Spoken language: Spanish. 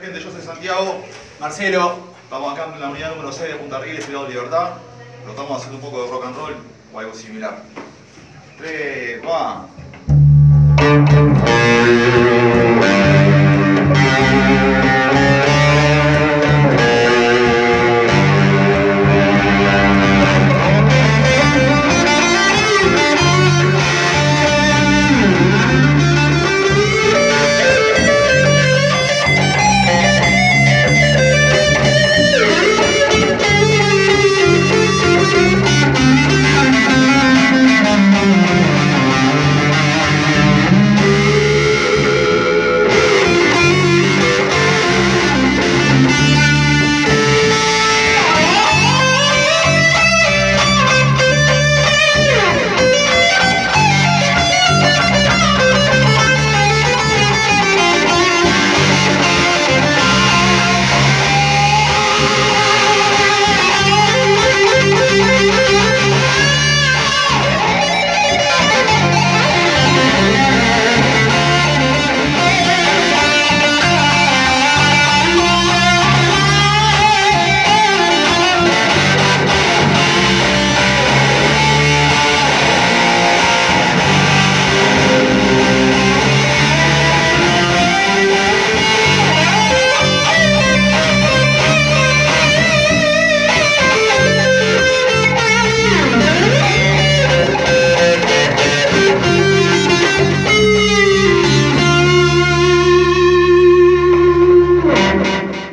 Gente, yo soy Santiago, Marcelo, estamos acá en la unidad número 6 de Punta Riles, Ciudad de Libertad, pero estamos haciendo un poco de rock and roll o algo similar. 3, va.